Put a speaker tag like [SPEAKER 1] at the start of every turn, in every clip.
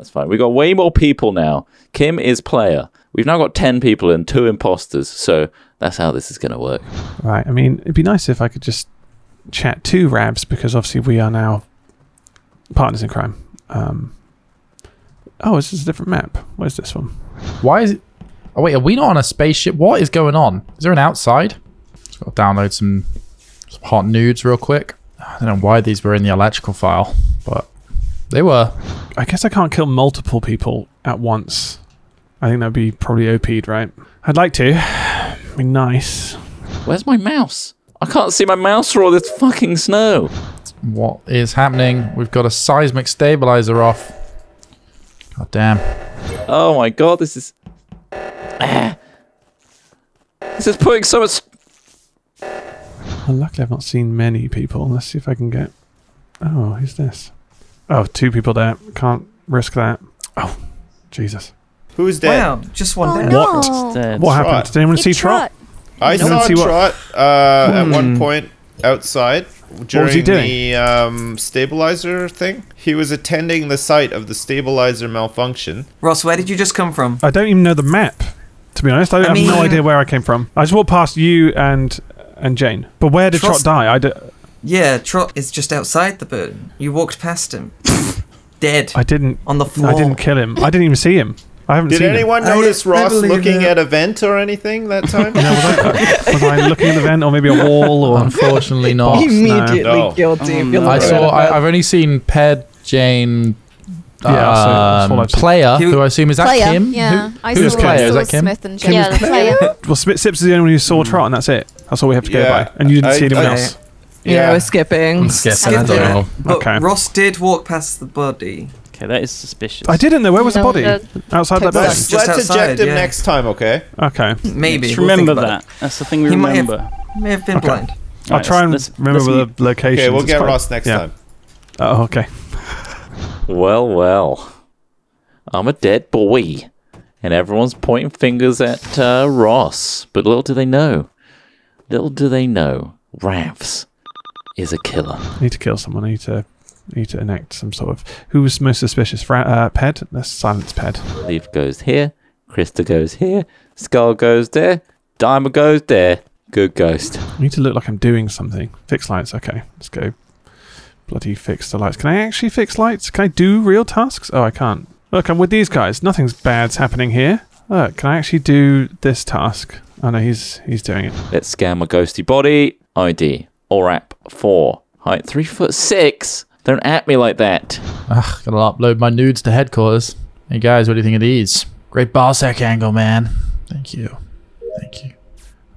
[SPEAKER 1] That's fine. We've got way more people now. Kim is player. We've now got 10 people and two imposters. So that's how this is going to work.
[SPEAKER 2] Right. I mean, it'd be nice if I could just chat to Ravs because obviously we are now partners in crime. Um, oh, this is a different map. Where's this one?
[SPEAKER 3] Why is it? Oh wait, are we not on a spaceship? What is going on? Is there an outside? Just got to download some, some hot nudes real quick. I don't know why these were in the electrical file, but they were.
[SPEAKER 2] I guess I can't kill multiple people at once. I think that'd be probably OP'd, right? I'd like to. be nice.
[SPEAKER 1] Where's my mouse? I can't see my mouse through all this fucking snow.
[SPEAKER 3] What is happening? We've got a seismic stabilizer off. God damn.
[SPEAKER 1] Oh my god, this is. Ah. This is putting so much.
[SPEAKER 2] Well, luckily, I've not seen many people. Let's see if I can get. Oh, who's this? Oh, two people there. Can't risk that. Oh, Jesus.
[SPEAKER 4] Who's dead?
[SPEAKER 5] Wow, just one
[SPEAKER 6] Oh,
[SPEAKER 5] dead.
[SPEAKER 6] no.
[SPEAKER 7] Dead.
[SPEAKER 2] What happened?
[SPEAKER 4] Trott.
[SPEAKER 2] Did anyone see
[SPEAKER 6] It's
[SPEAKER 2] Trott?
[SPEAKER 4] I
[SPEAKER 2] No.
[SPEAKER 4] saw
[SPEAKER 2] See
[SPEAKER 4] Trott uh, at one
[SPEAKER 2] Hmm.
[SPEAKER 4] point outside during
[SPEAKER 2] was he doing?
[SPEAKER 4] the um, stabilizer thing. He was attending the site of the stabilizer malfunction.
[SPEAKER 5] Ross, where did you just come from?
[SPEAKER 2] I don't even know the map. To be honest, I, have
[SPEAKER 5] mean-
[SPEAKER 2] no idea where I came from. I just walked past you and and Jane. But where did
[SPEAKER 5] Trust-
[SPEAKER 2] Trott die? I d-
[SPEAKER 5] Yeah, Trott is just outside the building. You walked past him. Dead.
[SPEAKER 2] I didn't.
[SPEAKER 5] on the floor.
[SPEAKER 2] I didn't kill him. I didn't even see him. I haven't
[SPEAKER 4] Did
[SPEAKER 2] seen
[SPEAKER 4] anyone
[SPEAKER 5] I-
[SPEAKER 4] notice
[SPEAKER 5] I
[SPEAKER 4] Ross
[SPEAKER 5] believe
[SPEAKER 4] looking
[SPEAKER 5] it.
[SPEAKER 4] at a vent or anything that time?
[SPEAKER 2] No, was, I, was I looking at the vent or maybe a wall or?
[SPEAKER 3] Unfortunately not.
[SPEAKER 2] Box.
[SPEAKER 8] Immediately
[SPEAKER 4] No.
[SPEAKER 8] guilty. if
[SPEAKER 7] Oh,
[SPEAKER 8] you're
[SPEAKER 7] no.
[SPEAKER 3] I saw. I, I've only seen Ped, Jane,
[SPEAKER 2] Yeah, that's all- that's all
[SPEAKER 3] um,
[SPEAKER 2] I've seen.
[SPEAKER 3] player,
[SPEAKER 5] He-
[SPEAKER 3] who I assume is that
[SPEAKER 6] player.
[SPEAKER 3] Kim.
[SPEAKER 6] Yeah,
[SPEAKER 3] Who-
[SPEAKER 6] I
[SPEAKER 2] who's
[SPEAKER 6] saw,
[SPEAKER 2] player?
[SPEAKER 6] I
[SPEAKER 3] Is that Kim?
[SPEAKER 6] Smith and Jane.
[SPEAKER 7] Yeah, the player.
[SPEAKER 2] Well, Sp- Sips is the only one who saw Trott, and that's it. That's all we have to go by. And you didn't
[SPEAKER 4] I-
[SPEAKER 2] see anyone
[SPEAKER 4] I-
[SPEAKER 2] else.
[SPEAKER 8] Yeah, we're skipping.
[SPEAKER 5] Skip
[SPEAKER 6] I don't
[SPEAKER 5] it.
[SPEAKER 6] know.
[SPEAKER 5] But
[SPEAKER 2] Okay.
[SPEAKER 5] Ross did walk past the body.
[SPEAKER 7] Okay, that is suspicious.
[SPEAKER 2] I didn't know. Where was the body?
[SPEAKER 6] the-
[SPEAKER 2] Outside that
[SPEAKER 6] Totally.
[SPEAKER 2] building.
[SPEAKER 4] Let's,
[SPEAKER 5] Just
[SPEAKER 4] let's
[SPEAKER 5] outside,
[SPEAKER 4] eject him
[SPEAKER 5] yeah.
[SPEAKER 4] next time, okay?
[SPEAKER 2] Okay.
[SPEAKER 5] Maybe.
[SPEAKER 7] Just
[SPEAKER 5] we'll
[SPEAKER 7] remember that. That's the thing we
[SPEAKER 5] He might have- May have been
[SPEAKER 2] Okay.
[SPEAKER 5] blind.
[SPEAKER 2] I'll
[SPEAKER 7] Right,
[SPEAKER 2] try and
[SPEAKER 7] let's- let's-
[SPEAKER 2] remember
[SPEAKER 7] let's
[SPEAKER 2] the location.
[SPEAKER 4] Okay, we'll
[SPEAKER 2] It's
[SPEAKER 4] get Ross next
[SPEAKER 2] yeah.
[SPEAKER 4] time.
[SPEAKER 2] Oh, okay.
[SPEAKER 1] Well, well. I'm a dead boy. And everyone's pointing fingers at uh, Ross. But little do they know. Little do they know. Ravs is a killer.
[SPEAKER 2] I need to kill someone. I need to need to enact some sort of. Who's most suspicious? Fra- uh, Ped. Let's silence Ped.
[SPEAKER 1] Leaf goes here. Krista goes here. Skull goes there. Diamond goes there. Good ghost.
[SPEAKER 2] I need to look like I'm doing something. Fix lights. Okay, let's go. Bloody fix the lights. Can I actually fix lights? Can I do real tasks? Oh, I can't. Look, I'm with these guys. Nothing's bad's happening here. Look, can I actually do this task? Oh no, he's he's doing it.
[SPEAKER 1] Let's scan my ghosty body. ID. ORAP 4. Height 3 foot 6. Don't at me like that.
[SPEAKER 3] Ugh, gotta upload my nudes to headquarters. Hey guys, what do you think of these? Great Barsec angle, man. Thank you. Thank you.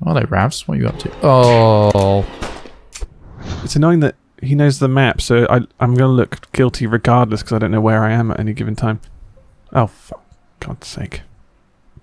[SPEAKER 3] Oh, they Ravs. What are you up to? Oh,
[SPEAKER 2] It's annoying that he knows the map, so I I'm gonna look guilty regardless because I don't know where I am at any given time. Oh, for God's sake!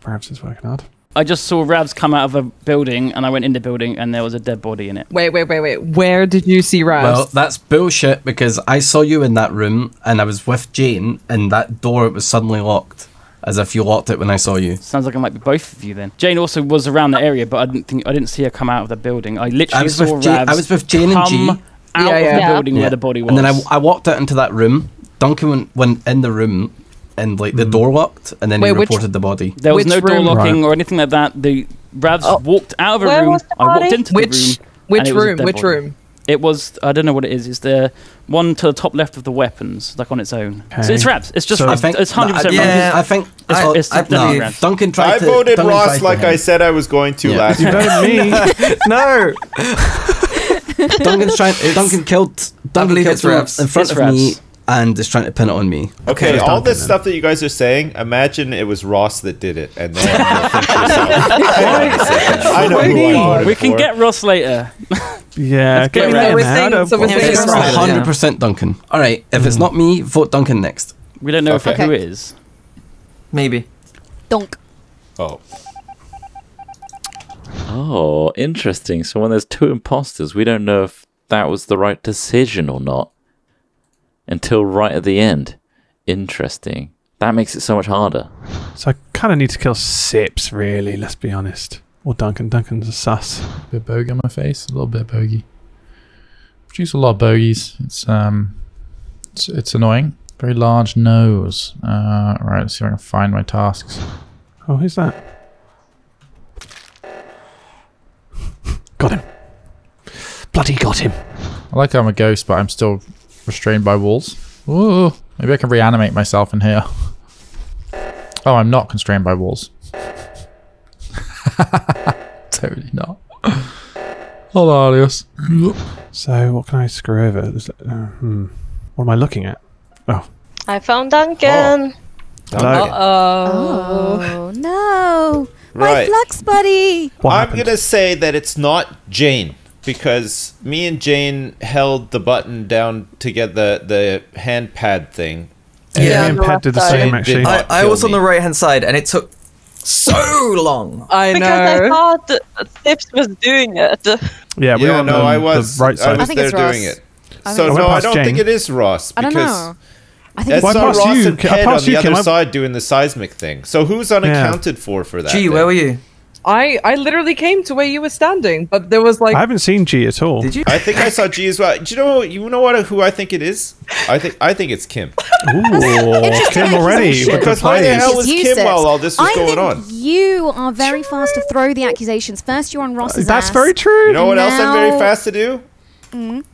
[SPEAKER 2] Perhaps is working hard.
[SPEAKER 7] I just saw Ravs come out of a building, and I went in the building, and there was a dead body in it.
[SPEAKER 8] Wait, wait, wait, wait. Where did you see Ravs?
[SPEAKER 9] Well, that's bullshit because I saw you in that room and I was with Jane and that door was suddenly locked. As if you locked it when I saw you.
[SPEAKER 7] Sounds like it might be both of you then. Jane also was around the area, but I didn't think I didn't see her come out of the building. I literally
[SPEAKER 9] I was
[SPEAKER 7] saw
[SPEAKER 9] with Jane,
[SPEAKER 7] Ravs
[SPEAKER 9] I was with Jane and
[SPEAKER 7] come
[SPEAKER 9] G.
[SPEAKER 7] out
[SPEAKER 8] Yeah,
[SPEAKER 7] of
[SPEAKER 8] yeah.
[SPEAKER 7] the
[SPEAKER 6] Yeah.
[SPEAKER 7] building
[SPEAKER 9] Yeah.
[SPEAKER 7] where the body was.
[SPEAKER 9] And then I, I walked out into that room. Duncan went, went in the room and like the mm. door locked and then
[SPEAKER 8] Wait,
[SPEAKER 9] he
[SPEAKER 8] which-
[SPEAKER 9] reported the body.
[SPEAKER 7] there was
[SPEAKER 8] which
[SPEAKER 7] no door
[SPEAKER 8] room?
[SPEAKER 7] locking or anything like that. The Ravs
[SPEAKER 8] Oh.
[SPEAKER 7] walked out of a
[SPEAKER 6] Where
[SPEAKER 7] room.
[SPEAKER 6] was the
[SPEAKER 7] I walked
[SPEAKER 6] body?
[SPEAKER 7] into
[SPEAKER 8] which
[SPEAKER 7] the room.
[SPEAKER 8] which
[SPEAKER 7] it was a
[SPEAKER 8] room?
[SPEAKER 7] dead
[SPEAKER 8] Which
[SPEAKER 7] body.
[SPEAKER 8] room?
[SPEAKER 7] It was I don't know what it is. It's the one to the top left of the weapons, like on its own. So
[SPEAKER 2] Okay.
[SPEAKER 7] it's Ravs. It's just
[SPEAKER 2] So-
[SPEAKER 7] Ravs.
[SPEAKER 9] I think
[SPEAKER 7] it's hundred percent
[SPEAKER 9] no, I-
[SPEAKER 7] Ravs.
[SPEAKER 5] Yeah.
[SPEAKER 9] I think
[SPEAKER 7] It's,
[SPEAKER 5] I-
[SPEAKER 7] it's
[SPEAKER 5] I
[SPEAKER 7] definitely
[SPEAKER 5] believe-
[SPEAKER 7] Ravs.
[SPEAKER 9] Duncan tried
[SPEAKER 4] I
[SPEAKER 9] to.
[SPEAKER 4] voted
[SPEAKER 9] Duncan
[SPEAKER 4] Ross
[SPEAKER 9] to
[SPEAKER 4] like I
[SPEAKER 9] him.
[SPEAKER 4] said I was going to
[SPEAKER 9] Yeah.
[SPEAKER 4] last
[SPEAKER 2] You
[SPEAKER 4] time.
[SPEAKER 2] voted me.
[SPEAKER 5] no!
[SPEAKER 9] Duncan's trying. Duncan killed. Duncan
[SPEAKER 5] believe
[SPEAKER 9] killed
[SPEAKER 5] it's
[SPEAKER 9] someone
[SPEAKER 5] Ravs.
[SPEAKER 9] in front
[SPEAKER 7] It's
[SPEAKER 9] of me
[SPEAKER 7] Ravs.
[SPEAKER 9] And is trying to pin it on me.
[SPEAKER 4] Okay, all
[SPEAKER 2] Duncan
[SPEAKER 4] this
[SPEAKER 2] then.
[SPEAKER 4] stuff that you guys are saying, imagine it was Ross that did it, and then you'll think to yourself, "Hang on a second, I know who I voted
[SPEAKER 7] We can
[SPEAKER 4] for."
[SPEAKER 7] get Ross later.
[SPEAKER 2] Yeah,
[SPEAKER 7] Let's
[SPEAKER 2] get
[SPEAKER 7] get
[SPEAKER 2] me
[SPEAKER 7] rid
[SPEAKER 2] in
[SPEAKER 7] of
[SPEAKER 8] we're saying- so we're saying
[SPEAKER 5] it's
[SPEAKER 8] it's
[SPEAKER 5] Ravs.
[SPEAKER 8] Raz.
[SPEAKER 9] hundred percent Duncan. All right, if it's not me, vote Duncan next.
[SPEAKER 7] We don't know if
[SPEAKER 4] Okay.
[SPEAKER 7] who it is.
[SPEAKER 5] Maybe.
[SPEAKER 6] Donk.
[SPEAKER 4] Oh,
[SPEAKER 1] Oh, interesting. So when there's two imposters, we don't know if that was the right decision or not until right at the end. Interesting. That makes it so much harder.
[SPEAKER 2] So I kind of need to kill Sips, really. Let's be honest. Or Duncan. Duncan's a sus.
[SPEAKER 3] bit bogey on my face. A little bit bogey. Produce a lot of bogeys. It's um, it's, it's annoying. Very large nose. Uh, right, let's see if I can find my tasks.
[SPEAKER 2] Oh, who's that? Got him. Bloody got him.
[SPEAKER 3] I like I'm a ghost, but I'm still restrained by walls. Ooh, maybe I can reanimate myself in here. Oh, I'm not constrained by walls. totally not. Hold on, Hilarious.
[SPEAKER 2] So, what can I screw over? There's, uh, hmm. What am I looking at? Oh,
[SPEAKER 6] I found Duncan.
[SPEAKER 2] hello.
[SPEAKER 10] Oh no, my flux buddy.
[SPEAKER 2] What
[SPEAKER 4] I'm gonna say that it's not Jane because me and Jane held the button down to get the the hand pad thing.
[SPEAKER 2] Yeah,
[SPEAKER 5] Yeah,
[SPEAKER 2] and
[SPEAKER 6] on
[SPEAKER 2] Pat did the
[SPEAKER 6] left
[SPEAKER 2] same actually.
[SPEAKER 5] I, I
[SPEAKER 4] kill
[SPEAKER 5] was on the right hand side, and it took so long.
[SPEAKER 8] I
[SPEAKER 6] Because I
[SPEAKER 8] know.
[SPEAKER 6] thought that Sips was doing it.
[SPEAKER 2] yeah, we were
[SPEAKER 4] yeah,
[SPEAKER 2] on
[SPEAKER 4] no,
[SPEAKER 2] the,
[SPEAKER 4] I was
[SPEAKER 2] the right
[SPEAKER 4] I
[SPEAKER 2] side.
[SPEAKER 4] was
[SPEAKER 10] think
[SPEAKER 4] there
[SPEAKER 10] it's Ross.
[SPEAKER 4] doing it.
[SPEAKER 10] I
[SPEAKER 4] So
[SPEAKER 10] think
[SPEAKER 2] it's
[SPEAKER 4] no, I don't
[SPEAKER 2] Jane.
[SPEAKER 4] think it is Ross
[SPEAKER 10] I don't know. I think
[SPEAKER 4] it's
[SPEAKER 2] Well, I
[SPEAKER 4] saw
[SPEAKER 2] passed
[SPEAKER 4] Ross
[SPEAKER 2] you.
[SPEAKER 4] and
[SPEAKER 2] I
[SPEAKER 4] Ted on the
[SPEAKER 2] you,
[SPEAKER 4] other
[SPEAKER 2] I-
[SPEAKER 4] side doing the seismic thing. So who's unaccounted for for that?
[SPEAKER 5] Gee,
[SPEAKER 4] then?
[SPEAKER 5] where were you?
[SPEAKER 8] I I literally came to where you were standing, but there was like
[SPEAKER 2] I haven't seen G at all.
[SPEAKER 5] Did you?
[SPEAKER 4] I think I saw G as well. Do you know? You know what? Who I think it is? I think I think it's Kim.
[SPEAKER 2] Ooh, Kim already
[SPEAKER 4] Because why the
[SPEAKER 2] plays.
[SPEAKER 4] hell was Kim
[SPEAKER 10] Sips.
[SPEAKER 4] while all this was
[SPEAKER 10] I
[SPEAKER 4] going
[SPEAKER 10] think
[SPEAKER 4] on?
[SPEAKER 10] You are very fast to throw the accusations. First, you're on Ross's
[SPEAKER 2] That's
[SPEAKER 10] ass.
[SPEAKER 2] very true.
[SPEAKER 4] You know what else I'm very fast to do? Mm.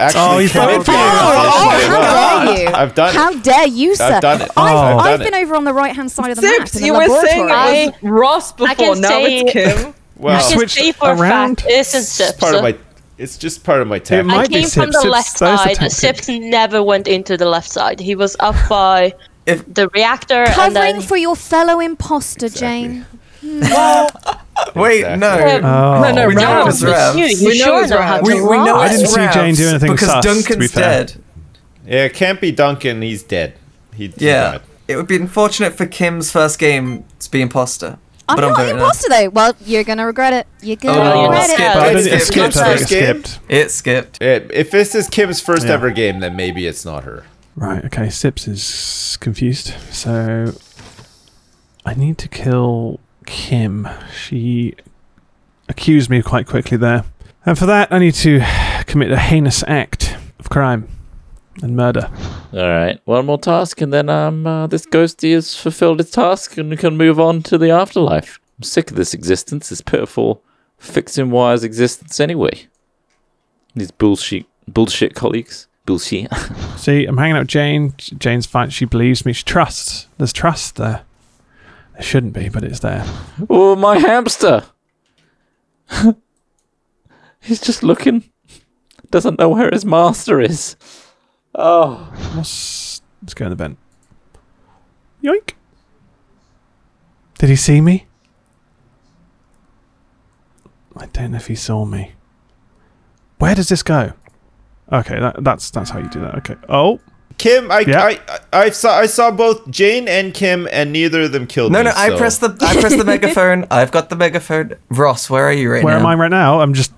[SPEAKER 4] Actually,
[SPEAKER 2] Oh, he's
[SPEAKER 4] kill it.
[SPEAKER 2] for you.
[SPEAKER 10] Oh, how dare you?
[SPEAKER 4] I've done
[SPEAKER 10] How
[SPEAKER 4] it.
[SPEAKER 10] dare you, sir?
[SPEAKER 4] done it.
[SPEAKER 10] I've,
[SPEAKER 2] Oh.
[SPEAKER 4] I've
[SPEAKER 10] I've
[SPEAKER 4] done
[SPEAKER 10] been
[SPEAKER 4] it.
[SPEAKER 10] over on the right hand side of the map.
[SPEAKER 8] Sips, you were saying
[SPEAKER 10] laboratory.
[SPEAKER 8] it was Ross
[SPEAKER 6] I
[SPEAKER 8] before.
[SPEAKER 6] can
[SPEAKER 8] Now
[SPEAKER 6] say-
[SPEAKER 8] it's Kim.
[SPEAKER 4] Well,
[SPEAKER 6] I can
[SPEAKER 2] switched
[SPEAKER 6] say for a
[SPEAKER 2] around.
[SPEAKER 6] fact, it isn't
[SPEAKER 4] it's
[SPEAKER 6] Sips.
[SPEAKER 4] part of my. It's just part of my
[SPEAKER 2] It
[SPEAKER 4] tactic.
[SPEAKER 2] might
[SPEAKER 6] I
[SPEAKER 2] be
[SPEAKER 6] came from the
[SPEAKER 2] Sips-
[SPEAKER 6] left
[SPEAKER 2] that is the
[SPEAKER 6] side.
[SPEAKER 2] tactic.
[SPEAKER 6] Sips never went into the left side. He was up by
[SPEAKER 5] If-
[SPEAKER 6] the reactor and
[SPEAKER 10] Covering
[SPEAKER 6] then
[SPEAKER 10] for your fellow imposter, Jane.
[SPEAKER 5] Wait,
[SPEAKER 4] Exactly.
[SPEAKER 5] no.
[SPEAKER 2] Oh.
[SPEAKER 8] No, no,
[SPEAKER 5] We know
[SPEAKER 8] Ravs.
[SPEAKER 5] it was Ravs.
[SPEAKER 6] you, you
[SPEAKER 8] We know
[SPEAKER 6] sure
[SPEAKER 8] it's
[SPEAKER 6] know how
[SPEAKER 8] Ravs.
[SPEAKER 5] We, we know
[SPEAKER 6] lie.
[SPEAKER 2] I didn't
[SPEAKER 5] it's
[SPEAKER 2] see Jane do anything
[SPEAKER 5] because
[SPEAKER 2] sus, to be
[SPEAKER 5] Duncan's
[SPEAKER 2] fair.
[SPEAKER 5] dead.
[SPEAKER 4] Yeah, it can't be Duncan. He's dead. He, he
[SPEAKER 5] Yeah,
[SPEAKER 4] died.
[SPEAKER 5] it would be unfortunate for Kim's first game to be imposter.
[SPEAKER 10] I'm
[SPEAKER 5] but
[SPEAKER 10] not an
[SPEAKER 5] voting her.
[SPEAKER 10] imposter though. Well, you're gonna regret it. You're gonna
[SPEAKER 5] Oh,
[SPEAKER 10] regret
[SPEAKER 5] skip.
[SPEAKER 10] it.
[SPEAKER 2] But
[SPEAKER 5] It's
[SPEAKER 2] it
[SPEAKER 5] skipped.
[SPEAKER 2] skipped. It skipped.
[SPEAKER 5] It skipped.
[SPEAKER 4] It- if this is Kim's first
[SPEAKER 2] Yeah.
[SPEAKER 4] ever game, then maybe it's not her.
[SPEAKER 2] Right, okay, Sips is confused. So I need to kill Kim. She accused me quite quickly there. And for that, I need to commit a heinous act of crime and murder.
[SPEAKER 1] All right, one more task, and then um, uh, this ghosty has fulfilled its task, and can move on to the afterlife. I'm sick of this existence, this pitiful fixing wires existence. Anyway, these bullshit, bullshit colleagues, bullshit.
[SPEAKER 2] See, I'm hanging out with Jane. Jane's fine. She believes me. She trusts. There's trust there. There shouldn't be, but it's there.
[SPEAKER 1] oh, my hamster! He's just looking. Doesn't know where his master is. Oh,
[SPEAKER 2] Let's, let's go in the vent. Yoink. Did he see me? I don't know if he saw me. Where does this go? Okay, that, that's that's how you do that. Okay. Oh,
[SPEAKER 4] Kim, I,
[SPEAKER 2] Yeah.
[SPEAKER 4] I, I, I saw I saw both Jane and Kim, and neither of them killed
[SPEAKER 5] No,
[SPEAKER 4] me.
[SPEAKER 5] no, I
[SPEAKER 4] so-
[SPEAKER 5] pressed the I pressed the megaphone. I've got the megaphone. Ross, where are you right
[SPEAKER 2] where
[SPEAKER 5] now?
[SPEAKER 2] am I right now? I'm just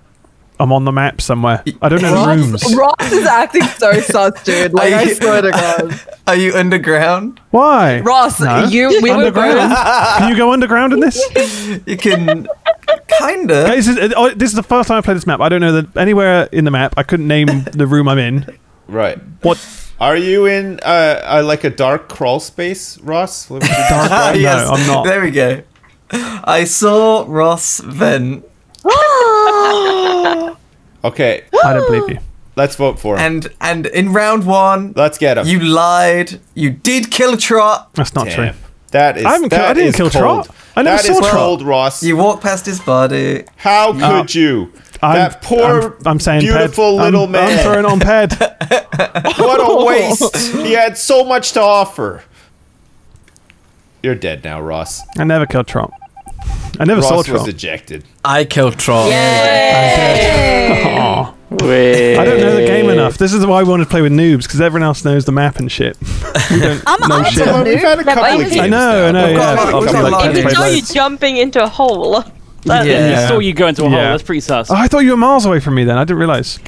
[SPEAKER 2] I'm on the map somewhere. I don't know the rooms.
[SPEAKER 8] Ross is acting so sus, dude. Like I
[SPEAKER 5] you-
[SPEAKER 8] swear to God.
[SPEAKER 5] Are you underground?
[SPEAKER 2] Why?
[SPEAKER 8] Ross,
[SPEAKER 2] No.
[SPEAKER 8] you we were
[SPEAKER 2] underground.
[SPEAKER 8] both
[SPEAKER 2] Can you go underground in this?
[SPEAKER 5] You can kinda.
[SPEAKER 2] Guys, this is, uh, oh, this is the first time I played this map. I don't know that anywhere in the map. I couldn't name the room I'm in.
[SPEAKER 4] Right.
[SPEAKER 2] What
[SPEAKER 4] Are you in uh, uh like a dark crawl space, Ross?
[SPEAKER 2] Dark room?
[SPEAKER 5] yes.
[SPEAKER 2] No, I'm not.
[SPEAKER 5] There we go. I saw Ross vent,
[SPEAKER 4] okay,
[SPEAKER 2] I don't believe you.
[SPEAKER 4] let's vote for him.
[SPEAKER 5] and and in round one,
[SPEAKER 4] let's get him.
[SPEAKER 5] you lied. You did kill Trott.
[SPEAKER 2] That's not
[SPEAKER 4] Damn.
[SPEAKER 2] true.
[SPEAKER 4] That is.
[SPEAKER 2] I haven't kill- I didn't
[SPEAKER 4] is
[SPEAKER 2] kill
[SPEAKER 4] cold.
[SPEAKER 2] Trott. I never
[SPEAKER 4] That
[SPEAKER 2] saw
[SPEAKER 4] is
[SPEAKER 2] Trott.
[SPEAKER 4] cold, Ross.
[SPEAKER 5] You walked past his body.
[SPEAKER 4] How could you?
[SPEAKER 2] I'm,
[SPEAKER 4] that poor,
[SPEAKER 2] I'm, I'm saying
[SPEAKER 4] beautiful
[SPEAKER 2] Ped.
[SPEAKER 4] little
[SPEAKER 2] I'm,
[SPEAKER 4] man.
[SPEAKER 2] I'm throwing on Ped.
[SPEAKER 4] what a waste! he had so much to offer. You're dead now, Ross.
[SPEAKER 2] I never killed Trump. I never saw
[SPEAKER 4] Ross was
[SPEAKER 2] Trump.
[SPEAKER 4] ejected.
[SPEAKER 9] I killed Trump.
[SPEAKER 2] Aw.
[SPEAKER 1] wait.
[SPEAKER 2] I don't know the game enough. This is why I wanted to play with noobs because everyone else knows the map and shit. We don't
[SPEAKER 10] I'm,
[SPEAKER 2] know
[SPEAKER 10] I'm
[SPEAKER 2] shit.
[SPEAKER 10] a
[SPEAKER 4] We've had a couple of
[SPEAKER 6] I
[SPEAKER 4] games
[SPEAKER 2] I know, I know.
[SPEAKER 5] We've got
[SPEAKER 2] Yeah,
[SPEAKER 5] a lot- we've
[SPEAKER 2] I've
[SPEAKER 5] got a
[SPEAKER 2] like-
[SPEAKER 5] lot of
[SPEAKER 2] played
[SPEAKER 6] Even though you
[SPEAKER 2] loads.
[SPEAKER 6] jumping into a hole. That,
[SPEAKER 7] Yeah,
[SPEAKER 2] Yeah.
[SPEAKER 7] I saw you go into a hole.
[SPEAKER 2] Yeah.
[SPEAKER 7] That's pretty sus.
[SPEAKER 2] Oh, I thought you were miles away from me. Then I didn't realize.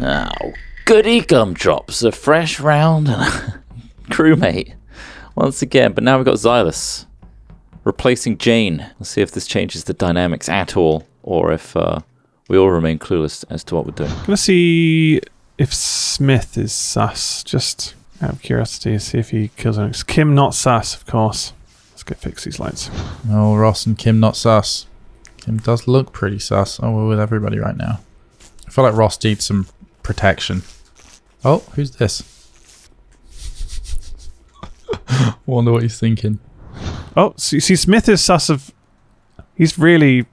[SPEAKER 1] Oh, goody gumdrops, a fresh round and a crewmate once again. But now we've got Zylus replacing Jane. Let's see if this changes the dynamics at all, or if uh, we all remain clueless as to what we're doing.
[SPEAKER 2] I'm gonna see if Smith is sus. Just Out of curiosity, see if he kills anyone. Kim, not sus, of course. Let's go fix these lights.
[SPEAKER 3] Oh, Ross and Kim not sus. Kim does look pretty sus. Oh, we're with everybody right now. I feel like Ross needs some protection. Oh, who's this? Wonder what he's thinking.
[SPEAKER 2] Oh, see, see, Smith is sus of. He's really.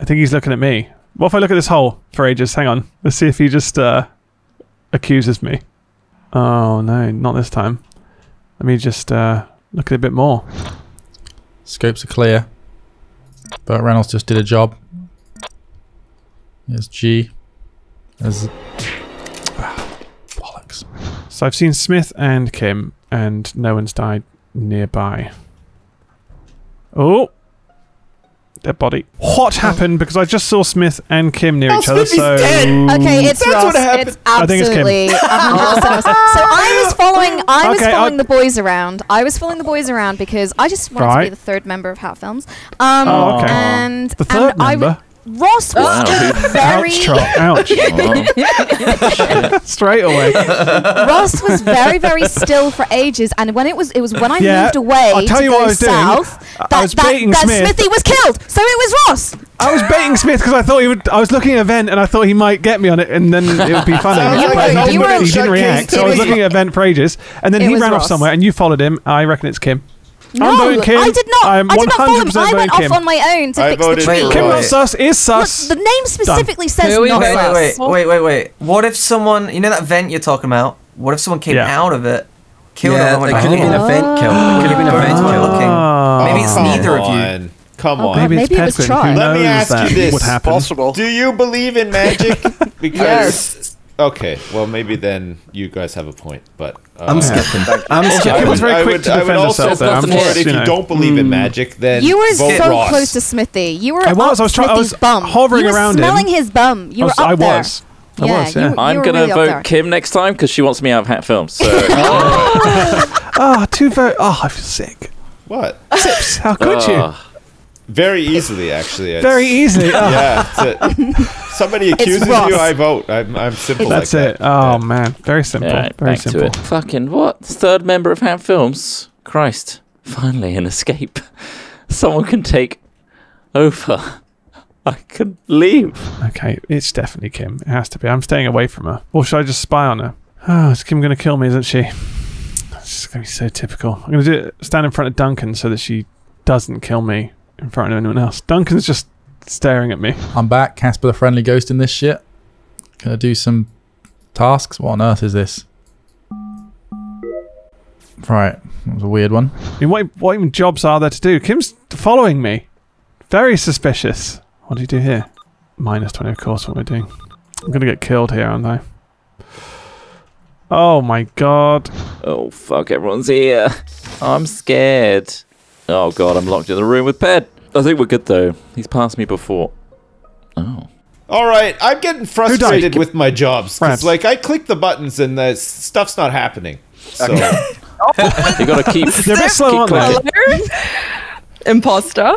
[SPEAKER 2] I think he's looking at me. What if I look at this hole for ages? Hang on. Let's see if he just uh, accuses me. Oh, no, not this time. Let me just uh, look at it a bit more.
[SPEAKER 3] Scopes are clear. Burt Reynolds just did a job. There's G. There's ah, bollocks.
[SPEAKER 2] So I've seen Smith and Kim, and no one's died nearby. Oh, dead body. What happened? Because I just saw Smith and Kim near
[SPEAKER 5] Oh,
[SPEAKER 2] each other.
[SPEAKER 5] Smithy's
[SPEAKER 2] So
[SPEAKER 5] dead.
[SPEAKER 10] Okay, it's
[SPEAKER 5] That's
[SPEAKER 10] Ross.
[SPEAKER 5] what happened.
[SPEAKER 10] It's
[SPEAKER 2] I think it's Kim.
[SPEAKER 10] absolutely 100% So I was following. I was
[SPEAKER 2] Okay,
[SPEAKER 10] following
[SPEAKER 2] I'll-
[SPEAKER 10] the boys around. I was following the boys around because I just wanted to be the third member of Hat Films. Um,
[SPEAKER 2] Oh, okay.
[SPEAKER 10] And
[SPEAKER 2] The third
[SPEAKER 10] and I w-
[SPEAKER 2] member?
[SPEAKER 10] Ross was
[SPEAKER 1] Wow.
[SPEAKER 10] very.
[SPEAKER 2] ouch, Trott, ouch. Straight away.
[SPEAKER 10] Ross was very, very still for ages, and when it was, it was when I
[SPEAKER 2] Yeah,
[SPEAKER 10] moved away
[SPEAKER 2] I'll tell
[SPEAKER 10] to
[SPEAKER 2] you
[SPEAKER 10] go
[SPEAKER 2] what I was doing.
[SPEAKER 10] south.
[SPEAKER 2] I- I
[SPEAKER 10] that,
[SPEAKER 2] was
[SPEAKER 10] that, that
[SPEAKER 2] Smith.
[SPEAKER 10] Smithy was killed, so it was Ross.
[SPEAKER 2] I was baiting Smith because I thought he would. I was looking at event and I thought he might get me on it, and then it would be funny.
[SPEAKER 10] You
[SPEAKER 2] but
[SPEAKER 10] were-
[SPEAKER 2] he didn't, he didn't react. So I was looking at event for ages, and then
[SPEAKER 10] It
[SPEAKER 2] he
[SPEAKER 10] was
[SPEAKER 2] ran off somewhere, and you followed him. I reckon it's Kim.
[SPEAKER 10] No,
[SPEAKER 2] I'm voting Kim.
[SPEAKER 10] I did not.
[SPEAKER 2] I'm
[SPEAKER 10] I did not follow him. I went
[SPEAKER 2] voting
[SPEAKER 10] off on my own to
[SPEAKER 4] I
[SPEAKER 10] fix the tree.
[SPEAKER 4] for
[SPEAKER 2] Kim
[SPEAKER 4] Roy.
[SPEAKER 2] not sus is
[SPEAKER 10] Look, the name specifically says
[SPEAKER 8] Wait, wait,
[SPEAKER 10] not
[SPEAKER 8] wait,
[SPEAKER 10] sus.
[SPEAKER 5] Wait, wait, wait, wait, wait. What if someone, you know that vent you're talking about? What if someone came
[SPEAKER 2] Yeah.
[SPEAKER 5] out of it, killed
[SPEAKER 9] yeah,
[SPEAKER 5] everyone?
[SPEAKER 9] it could have been a vent kill. It could have been a vent kill.
[SPEAKER 5] looking.
[SPEAKER 2] Ah.
[SPEAKER 5] Maybe it's
[SPEAKER 4] Come
[SPEAKER 5] neither of you.
[SPEAKER 4] Come
[SPEAKER 10] Oh,
[SPEAKER 4] on.
[SPEAKER 10] God.
[SPEAKER 2] Maybe
[SPEAKER 10] Maybe it was
[SPEAKER 2] Pedguin.
[SPEAKER 4] Let me ask you this.
[SPEAKER 2] would happen?
[SPEAKER 11] Possible.
[SPEAKER 4] Do you believe in magic? Because
[SPEAKER 11] Yes.
[SPEAKER 4] Okay, well maybe then you guys have a point, but uh,
[SPEAKER 9] I'm skipping. I'm skipping.
[SPEAKER 2] Kim was
[SPEAKER 4] would,
[SPEAKER 2] very
[SPEAKER 4] I
[SPEAKER 2] quick
[SPEAKER 4] would,
[SPEAKER 2] to
[SPEAKER 4] I would
[SPEAKER 2] defend
[SPEAKER 4] also
[SPEAKER 2] herself there. I'm
[SPEAKER 4] for
[SPEAKER 2] just,
[SPEAKER 4] it if
[SPEAKER 2] you
[SPEAKER 4] you
[SPEAKER 2] know.
[SPEAKER 4] don't believe in magic. Then
[SPEAKER 10] You were
[SPEAKER 4] vote
[SPEAKER 10] so
[SPEAKER 4] Ross.
[SPEAKER 10] close to Smithy. You were
[SPEAKER 2] I was,
[SPEAKER 10] up
[SPEAKER 2] I was try- I was
[SPEAKER 10] bum.
[SPEAKER 2] hovering
[SPEAKER 10] you were
[SPEAKER 2] around him.
[SPEAKER 10] smelling his bum. You
[SPEAKER 2] I
[SPEAKER 10] were
[SPEAKER 2] was.
[SPEAKER 10] up
[SPEAKER 2] I
[SPEAKER 10] there.
[SPEAKER 2] was. I
[SPEAKER 10] yeah,
[SPEAKER 2] was,
[SPEAKER 10] you
[SPEAKER 2] yeah.
[SPEAKER 10] were- you
[SPEAKER 1] I'm gonna
[SPEAKER 10] really
[SPEAKER 1] vote. Kim next time because she wants me out of Hat Films. So
[SPEAKER 2] Ah, two vote. Oh, I feel sick.
[SPEAKER 4] What?
[SPEAKER 2] Sips. How could you?
[SPEAKER 1] Ah.
[SPEAKER 4] Very easily, actually. It's-
[SPEAKER 2] Very easily. Oh,
[SPEAKER 4] Yeah. it's it. Somebody accuses
[SPEAKER 10] Ross.
[SPEAKER 4] you, I vote. I'm, I'm simple
[SPEAKER 2] That's
[SPEAKER 4] like
[SPEAKER 2] it.
[SPEAKER 4] that.
[SPEAKER 2] Oh
[SPEAKER 4] Yeah.
[SPEAKER 2] man, very simple.
[SPEAKER 1] All right,
[SPEAKER 2] very
[SPEAKER 1] back
[SPEAKER 2] simple.
[SPEAKER 1] to it. Fucking what? Third member of Ham Films? Christ. Finally, an escape. Someone can take over. I can leave.
[SPEAKER 2] Okay, it's definitely Kim. It has to be. I'm staying away from her. Or should I just spy on her? Oh, is Kim going to kill me, isn't she? This is going to be so typical. I'm going to do it, stand in front of Duncan so that she doesn't kill me in front of anyone else. Duncan's just staring at me.
[SPEAKER 3] I'm back. Casper the Friendly Ghost in this shit. Gonna do some tasks. What on earth is this? Right, that was a weird one.
[SPEAKER 2] I mean, what, what even jobs are there to do? Kim's following me. Very suspicious. What do you do here? Minus 20, of course, what we're doing. I'm going to get killed here, aren't I? Oh my god.
[SPEAKER 1] Oh, fuck, everyone's here. I'm scared. Oh, God, I'm locked in the room with Ped. I think we're good, though. He's passed me before. Oh.
[SPEAKER 4] All right, I'm getting frustrated with my jobs because, like, I click the buttons and the stuff's not happening. So
[SPEAKER 1] You gotta keep.
[SPEAKER 2] They're a bit slow,
[SPEAKER 1] keep
[SPEAKER 2] aren't they?
[SPEAKER 1] clicking.
[SPEAKER 8] Imposter.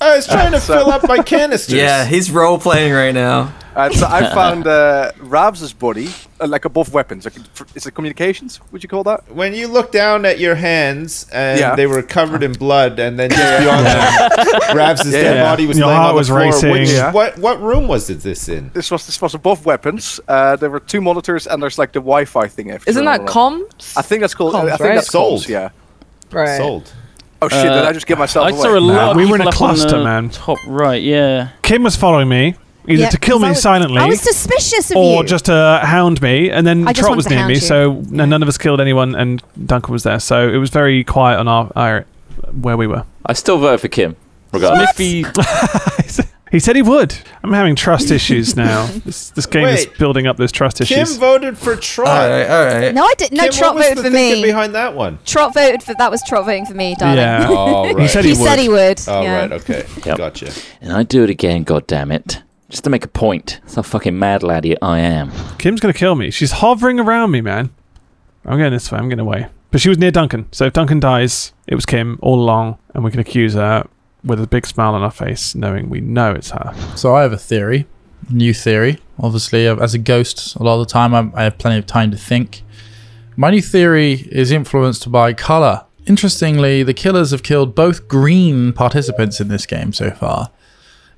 [SPEAKER 4] I was trying to fill up my canisters.
[SPEAKER 5] Yeah, he's role playing right now.
[SPEAKER 11] Uh, so I found uh, Ravs's body, uh, like above weapons. Like, fr- is it communications? Would you call that?
[SPEAKER 4] When you look down at your hands and
[SPEAKER 11] Yeah.
[SPEAKER 4] they were covered in blood, and then just beyond them, Rav's
[SPEAKER 11] Yeah,
[SPEAKER 4] dead
[SPEAKER 11] yeah.
[SPEAKER 4] body was
[SPEAKER 2] Your
[SPEAKER 4] laying on the
[SPEAKER 2] was
[SPEAKER 4] floor.
[SPEAKER 2] racing.
[SPEAKER 4] Which,
[SPEAKER 11] Yeah.
[SPEAKER 4] what what room was it this in?
[SPEAKER 11] This was this was above weapons. Uh, there were two monitors, and there's like the Wi-Fi thing. if
[SPEAKER 8] Isn't that comms?
[SPEAKER 11] I think that's called. I think
[SPEAKER 8] right?
[SPEAKER 11] that's
[SPEAKER 4] Sold.
[SPEAKER 11] comms, Yeah.
[SPEAKER 8] Right.
[SPEAKER 4] Sold.
[SPEAKER 11] Oh shit! did I just give myself
[SPEAKER 7] I
[SPEAKER 11] away?
[SPEAKER 7] saw a lot of
[SPEAKER 2] we were in a cluster, man.
[SPEAKER 7] Top right, yeah.
[SPEAKER 2] Kim was following me, either
[SPEAKER 10] Yeah,
[SPEAKER 2] to kill me
[SPEAKER 10] I was-
[SPEAKER 2] silently
[SPEAKER 10] I was suspicious of
[SPEAKER 2] or
[SPEAKER 10] you.
[SPEAKER 2] just to hound me, and then
[SPEAKER 10] I Trott
[SPEAKER 2] was near me,
[SPEAKER 10] you.
[SPEAKER 2] so n- none of us killed anyone, and Duncan was there, so it was very quiet on our, our where we were.
[SPEAKER 1] I still vote for Kim, regardless.
[SPEAKER 7] Smithy,
[SPEAKER 2] He said he would. I'm having trust issues now. This, this game is building up those trust issues.
[SPEAKER 4] Kim voted for Trott.
[SPEAKER 5] All right, all right.
[SPEAKER 10] no, I didn't. No,
[SPEAKER 4] Kim,
[SPEAKER 10] Trott
[SPEAKER 4] what was
[SPEAKER 10] voted
[SPEAKER 4] the
[SPEAKER 10] for
[SPEAKER 4] thinking
[SPEAKER 10] me.
[SPEAKER 4] behind that one?
[SPEAKER 10] Trott voted for that was Trott voting for me, darling.
[SPEAKER 2] Yeah.
[SPEAKER 4] Oh, right.
[SPEAKER 2] He said
[SPEAKER 10] He,
[SPEAKER 2] he would.
[SPEAKER 10] said he would.
[SPEAKER 4] Oh,
[SPEAKER 10] yeah.
[SPEAKER 4] right. Okay.
[SPEAKER 1] Yep.
[SPEAKER 4] Gotcha.
[SPEAKER 1] And I do it again, goddammit. Just to make a point. That's how fucking mad laddie I am.
[SPEAKER 2] Kim's gonna kill me. She's hovering around me, man. I'm going this way. I'm getting away. But she was near Duncan, so if Duncan dies, it was Kim all along, and we can accuse her with a big smile on our face, knowing we know it's her.
[SPEAKER 3] So I have a theory, new theory. Obviously, as a ghost, a lot of the time I'm, I have plenty of time to think. My new theory is influenced by color. Interestingly, the killers have killed both green participants in this game so far.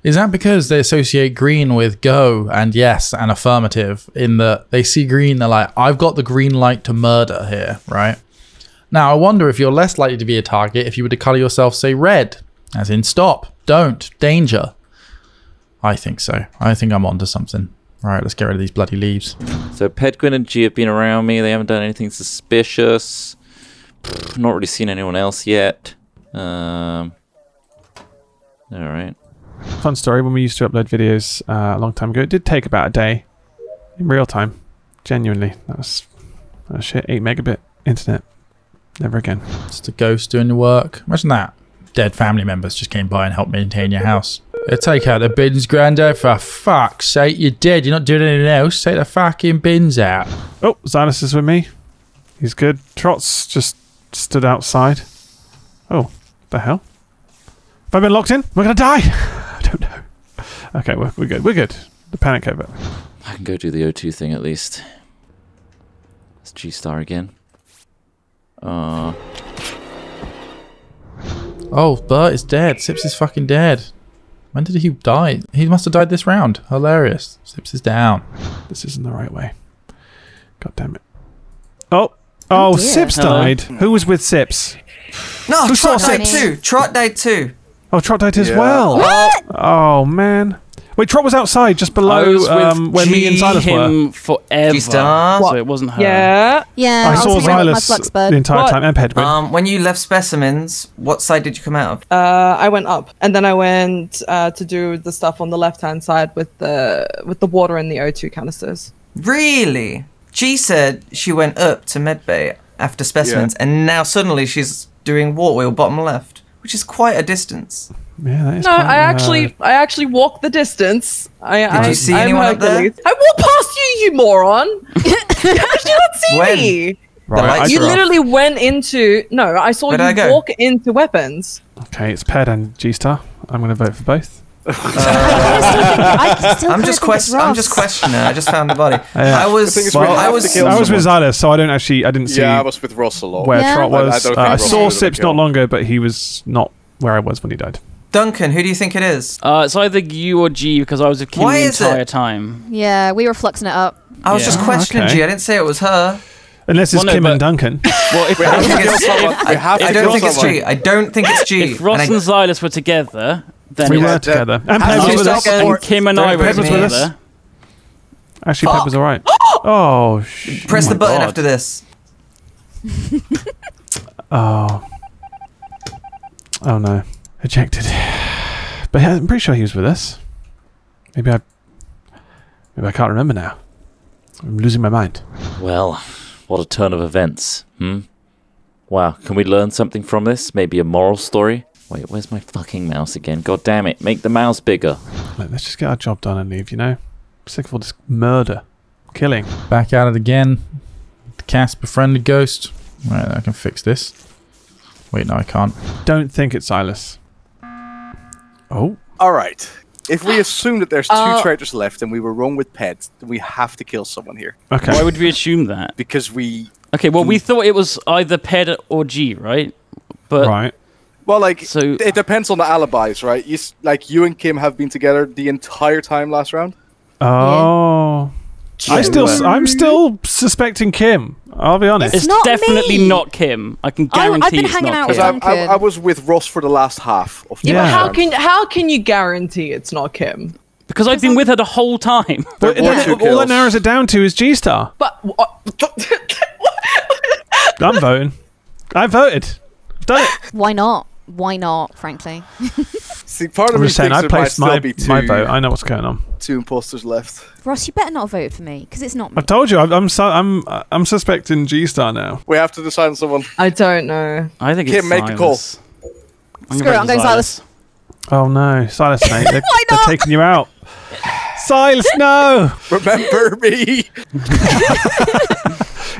[SPEAKER 3] Is that because they associate green with go and yes and affirmative in that they see green, they're like, I've got the green light to murder here, right? Now, I wonder if you're less likely to be a target if you were to color yourself, say, red, as in stop, don't, danger. I think so. I think I'm onto something. Right, let's get rid of these bloody leaves.
[SPEAKER 1] So Pedguin and G have been around me. They haven't done anything suspicious. Pfft, Not really seen anyone else yet. Um. All right.
[SPEAKER 2] Fun story. When we used to upload videos uh, a long time ago, it did take about a day in real time. Genuinely, that was, that was shit. Eight megabit internet. Never again.
[SPEAKER 3] Just a ghost doing the work. Imagine that. Dead family members just came by and helped maintain your house. They take out the bins, Grandad. For fuck's sake, you're dead. You're not doing anything else. Take the fucking bins out.
[SPEAKER 2] Oh, Zylus is with me. He's good. Trott's just stood outside. Oh, the hell? Have I been locked in? We're gonna die. I don't know. Okay, we're, we're good. We're good. The panic over.
[SPEAKER 1] I can go do the O2 thing at least. It's Geestar again. Uh.
[SPEAKER 3] Oh, Bert is dead. Sips is fucking dead. When did he die? He must have died this round. Hilarious. Sips is down.
[SPEAKER 2] This isn't the right way. God damn it. Oh, oh,
[SPEAKER 5] dear.
[SPEAKER 2] Sips
[SPEAKER 5] Hello.
[SPEAKER 2] died. Who was with Sips?
[SPEAKER 5] No,
[SPEAKER 2] Who saw
[SPEAKER 5] Trott died
[SPEAKER 2] Sips?
[SPEAKER 5] too. Trott died too.
[SPEAKER 2] Oh, Trott died as
[SPEAKER 5] Yeah.
[SPEAKER 2] well.
[SPEAKER 5] What?
[SPEAKER 2] Oh man. Wait, Trott was outside just
[SPEAKER 7] I
[SPEAKER 2] below
[SPEAKER 7] was with
[SPEAKER 2] um, where me and
[SPEAKER 7] G
[SPEAKER 2] Silas were.
[SPEAKER 7] him forever,
[SPEAKER 5] Geestar.
[SPEAKER 7] so it wasn't her.
[SPEAKER 8] Yeah.
[SPEAKER 10] Yeah,
[SPEAKER 2] I
[SPEAKER 10] was
[SPEAKER 2] saw
[SPEAKER 10] thinking about my
[SPEAKER 2] Zylus
[SPEAKER 10] flux bird.
[SPEAKER 2] the entire
[SPEAKER 8] What?
[SPEAKER 2] time and Pedguin.
[SPEAKER 5] Um, when you left specimens, what side did you come out of?
[SPEAKER 8] Uh, I went up, and then I went uh, to do the stuff on the left hand side with the with the water and the O2 canisters.
[SPEAKER 5] Really? G said she went up to medbay after specimens, and now suddenly she's doing water wheel bottom left, which is quite a distance.
[SPEAKER 2] yeah, that is
[SPEAKER 8] No,
[SPEAKER 2] quite,
[SPEAKER 8] I
[SPEAKER 2] uh,
[SPEAKER 8] actually I actually walked the distance. I,
[SPEAKER 5] Did
[SPEAKER 8] I,
[SPEAKER 5] you see
[SPEAKER 8] I'm
[SPEAKER 5] anyone up there?
[SPEAKER 8] Hercules. I walked past you, you moron! How did you not see
[SPEAKER 5] When?
[SPEAKER 8] me?
[SPEAKER 2] Right,
[SPEAKER 5] The lights
[SPEAKER 8] You
[SPEAKER 5] are off.
[SPEAKER 8] literally went into no. I saw
[SPEAKER 5] Where'd
[SPEAKER 8] you
[SPEAKER 5] I go?
[SPEAKER 8] walk into weapons.
[SPEAKER 2] Okay, it's Ped and Geestar. I'm going to vote for both.
[SPEAKER 10] I still
[SPEAKER 5] I'm just quest- I'm just questioning. I just found the body.
[SPEAKER 2] Yeah.
[SPEAKER 5] I was.
[SPEAKER 11] The thing is,
[SPEAKER 5] I was.
[SPEAKER 2] I was with
[SPEAKER 11] someone.
[SPEAKER 2] Zylus, so I don't actually. I didn't see
[SPEAKER 11] Yeah, I was with Ross a lot.
[SPEAKER 2] where
[SPEAKER 10] Yeah.
[SPEAKER 2] Trott
[SPEAKER 11] I- I
[SPEAKER 2] was. Uh, I saw
[SPEAKER 11] was
[SPEAKER 2] Sips not long ago, but he was not where I was when he died.
[SPEAKER 5] Duncan, who do you think it is?
[SPEAKER 7] Uh, it's either you or G because I was with Kim
[SPEAKER 5] Why
[SPEAKER 7] the
[SPEAKER 5] is it?
[SPEAKER 7] entire time.
[SPEAKER 10] Yeah, we were fluxing it up.
[SPEAKER 5] I was
[SPEAKER 7] Yeah.
[SPEAKER 5] just
[SPEAKER 2] Oh,
[SPEAKER 5] questioning
[SPEAKER 2] okay.
[SPEAKER 5] G. I didn't say it was her.
[SPEAKER 2] Unless it's
[SPEAKER 7] Well, no,
[SPEAKER 2] Kim and Duncan.
[SPEAKER 7] Well, if,
[SPEAKER 11] We have
[SPEAKER 5] I
[SPEAKER 11] to
[SPEAKER 5] don't think it's. I,
[SPEAKER 11] We have to
[SPEAKER 5] I don't think it's. G. I don't think it's G.
[SPEAKER 7] if Ross
[SPEAKER 5] And
[SPEAKER 7] and, Zylus were together, then
[SPEAKER 2] we were
[SPEAKER 11] that-
[SPEAKER 2] together. And
[SPEAKER 5] How
[SPEAKER 2] was
[SPEAKER 5] you
[SPEAKER 2] with us.
[SPEAKER 5] stop
[SPEAKER 7] and Kim and I were
[SPEAKER 2] with us.
[SPEAKER 7] together.
[SPEAKER 2] Actually, Ped was alright. Oh, sh-
[SPEAKER 5] Press
[SPEAKER 2] oh
[SPEAKER 5] the button
[SPEAKER 2] God.
[SPEAKER 5] after this.
[SPEAKER 2] Oh. Oh no. Ejected. But yeah, I'm pretty sure he was with us. Maybe I. Maybe I can't remember now. I'm losing my mind.
[SPEAKER 1] Well, what a turn of events. Hmm. Wow. Can we learn something from this? Maybe a moral story. Wait, where's my fucking mouse again? God damn it! Make the mouse bigger.
[SPEAKER 2] Look, let's just get our job done and leave, you know? sick of all this murder, killing.
[SPEAKER 3] Back at it again. The cast befriended ghost. Right, I can fix this. Wait, no, I can't.
[SPEAKER 2] Don't think it's Silas. Oh.
[SPEAKER 11] All right. If we assume that there's two
[SPEAKER 8] Uh,
[SPEAKER 11] traitors left and we were wrong with Ped, then we have to kill someone here
[SPEAKER 2] Okay.
[SPEAKER 7] Why would we assume that?
[SPEAKER 11] because we.
[SPEAKER 7] Okay, well, we thought it was either Ped or G, right? But
[SPEAKER 2] right.
[SPEAKER 11] Well, like
[SPEAKER 7] So-
[SPEAKER 11] it depends on the alibis, right? You, like you and Kim have been together the entire time last round.
[SPEAKER 2] Oh. I still I'm still suspecting Kim. I'll be honest.
[SPEAKER 7] it's
[SPEAKER 10] not
[SPEAKER 7] definitely
[SPEAKER 10] me.
[SPEAKER 7] not Kim. I can
[SPEAKER 10] I- I've
[SPEAKER 7] guarantee
[SPEAKER 10] been
[SPEAKER 7] it's
[SPEAKER 10] hanging
[SPEAKER 7] not
[SPEAKER 10] out
[SPEAKER 7] Kim.
[SPEAKER 10] with
[SPEAKER 11] Because I, I, I was with Ross for the last half of the
[SPEAKER 2] Yeah,
[SPEAKER 8] Yeah,
[SPEAKER 11] last
[SPEAKER 8] how can how can you guarantee it's not Kim?
[SPEAKER 7] Because I've been with her the whole time.
[SPEAKER 2] But then all that narrows it down to is Geestar.
[SPEAKER 8] But what?
[SPEAKER 2] I'm voting. I voted. Done it.
[SPEAKER 10] Why not? Why not? Frankly,
[SPEAKER 11] See, part of
[SPEAKER 2] I'm
[SPEAKER 11] me
[SPEAKER 2] just saying, I placed
[SPEAKER 11] still
[SPEAKER 2] my,
[SPEAKER 11] be
[SPEAKER 2] my vote. I know what's going on.
[SPEAKER 11] two imposters left.
[SPEAKER 10] Ross, you better not vote for me because it's not me.
[SPEAKER 2] I've told you. I'm I'm su- I'm, I'm suspecting Geestar now.
[SPEAKER 11] We have to decide on someone.
[SPEAKER 8] I don't know.
[SPEAKER 7] I think
[SPEAKER 11] Kim,
[SPEAKER 7] it's
[SPEAKER 11] make the call.
[SPEAKER 7] Silas.
[SPEAKER 10] Screw it, I'm going Silas.
[SPEAKER 2] Oh no, Silas, mate, they're,
[SPEAKER 10] Why
[SPEAKER 2] they're
[SPEAKER 10] not?
[SPEAKER 2] taking you out. Silas, no!
[SPEAKER 11] Remember me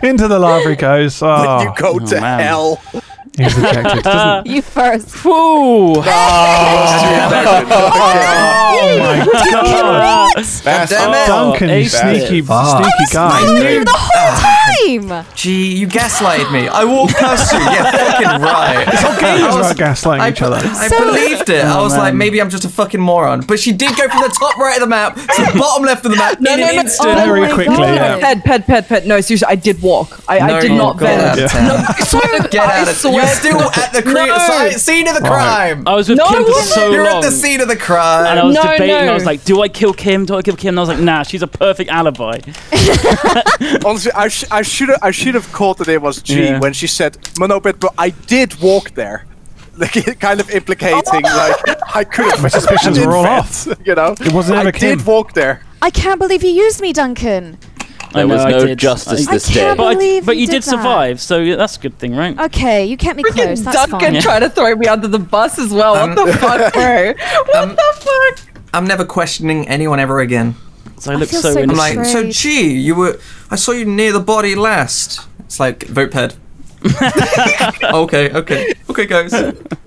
[SPEAKER 2] Into the lava he goes.
[SPEAKER 11] when
[SPEAKER 2] Oh,
[SPEAKER 11] you go ah.
[SPEAKER 7] oh,
[SPEAKER 11] to
[SPEAKER 7] man.
[SPEAKER 11] hell.
[SPEAKER 2] He's ejected. Doesn't,
[SPEAKER 10] You first.
[SPEAKER 7] Woo! Ah.
[SPEAKER 2] oh my god!
[SPEAKER 11] Bastard.
[SPEAKER 5] Damn it.
[SPEAKER 2] Duncan, you sneaky,
[SPEAKER 7] it.
[SPEAKER 2] Sneaky guy.
[SPEAKER 5] I knew
[SPEAKER 10] the whole time. Time.
[SPEAKER 5] Gee, you gaslighted me. I walked past you. Yeah, fucking right.
[SPEAKER 2] Games
[SPEAKER 5] I was-
[SPEAKER 2] about gaslighting
[SPEAKER 5] I,
[SPEAKER 2] each other.
[SPEAKER 5] I
[SPEAKER 10] So-
[SPEAKER 5] believed it. I
[SPEAKER 7] Oh,
[SPEAKER 5] was like, maybe I'm just a fucking moron. But she did go from the top right of the map to the bottom left of the map
[SPEAKER 8] No,
[SPEAKER 5] in
[SPEAKER 8] no,
[SPEAKER 5] an
[SPEAKER 8] no.
[SPEAKER 5] instant.
[SPEAKER 8] Oh
[SPEAKER 2] Very
[SPEAKER 10] my
[SPEAKER 2] quickly,
[SPEAKER 10] God.
[SPEAKER 2] yeah.
[SPEAKER 8] Pet, pet, pet, pet. No, seriously, I did walk. I,
[SPEAKER 5] No,
[SPEAKER 8] I did not
[SPEAKER 5] got out
[SPEAKER 8] vent.
[SPEAKER 5] of town.
[SPEAKER 8] No,
[SPEAKER 5] Get out of
[SPEAKER 8] swear
[SPEAKER 5] You're still at the cre-
[SPEAKER 8] No.
[SPEAKER 5] scene of the crime.
[SPEAKER 7] I was with
[SPEAKER 8] No,
[SPEAKER 7] Kim for
[SPEAKER 8] I
[SPEAKER 7] so
[SPEAKER 5] You're
[SPEAKER 7] long.
[SPEAKER 5] at the scene of the
[SPEAKER 7] and I was
[SPEAKER 8] No,
[SPEAKER 7] debating. I was like, "Do I kill Kim? Do I kill Kim?" And I was like, "Nah, she's a perfect alibi."
[SPEAKER 11] Honestly, I, sh- I should have I should have called that it was G
[SPEAKER 7] Yeah.
[SPEAKER 11] when she said Monopet, but I did walk there. Like kind of implicating like I could have.
[SPEAKER 2] My suspicions were all off.
[SPEAKER 11] You know,
[SPEAKER 2] It wasn't
[SPEAKER 11] I
[SPEAKER 2] ever
[SPEAKER 11] did walk there.
[SPEAKER 10] I can't believe you used me, Duncan.
[SPEAKER 7] I
[SPEAKER 1] There
[SPEAKER 7] know,
[SPEAKER 1] was
[SPEAKER 7] I
[SPEAKER 1] no
[SPEAKER 7] did.
[SPEAKER 1] justice
[SPEAKER 7] I-
[SPEAKER 1] this
[SPEAKER 10] I
[SPEAKER 1] day.
[SPEAKER 10] can't
[SPEAKER 7] But, I, but
[SPEAKER 10] you
[SPEAKER 7] you
[SPEAKER 10] did
[SPEAKER 7] did survive, so that's a good thing, right?
[SPEAKER 10] Okay, you kept me close. That's
[SPEAKER 8] Duncan
[SPEAKER 10] fine.
[SPEAKER 8] trying to throw me under the bus as well. What
[SPEAKER 5] Um,
[SPEAKER 8] the fuck, bro? What
[SPEAKER 5] um,
[SPEAKER 8] the fuck?
[SPEAKER 5] I'm never questioning anyone ever again.
[SPEAKER 7] So I look
[SPEAKER 10] feel
[SPEAKER 7] so,
[SPEAKER 10] so
[SPEAKER 5] I'm like, so gee, you were. I saw you near the body last. It's like vote ped. okay, okay, okay, guys.